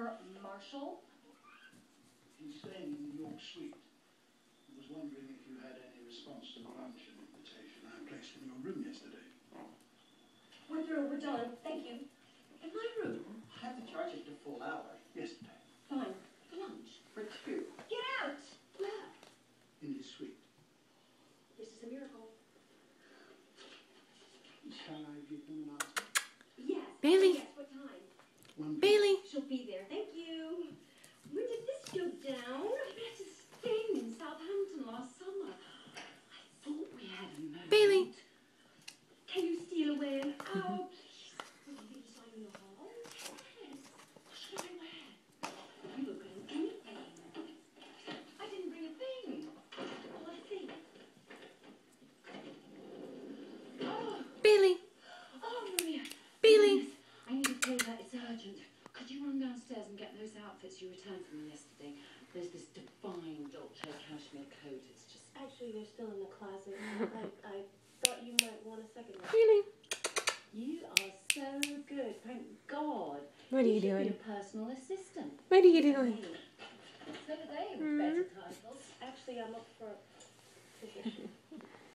for Marshall? He's staying in the York Suite. I was wondering if you had any response to the luncheon invitation I placed in your room yesterday. We're through, we're done, thank you. In my room, I had to charge it to full hour. Yesterday, Fine. Lunch for two. Get out! Where? in his suite. This is a miracle. Shall I give him an answer? Yes. Bailey. Yes, what time? One Bailey. She'll be there, thank you. When did this go down? I met a thing in Southampton last summer. I thought we had a moment. Bailey. Can you steal away an hour, please? Will you leave a sign in the hall? Yes. What should I wear? You look at anything. I didn't bring a thing. Well, let's see. Oh, Bailey. oh, Maria. Bailey. I need to tell you that it's urgent. Could you run downstairs and get those outfits you returned from me yesterday? There's this divine Dolce cashmere coat. It's just Actually, they're still in the closet. I, I thought you might want a second one. Bailey. You are so good, thank God. What are you should doing? Be a personal assistant. What are you doing? So do they with Hmm. better titles. Actually, I'm up for a position.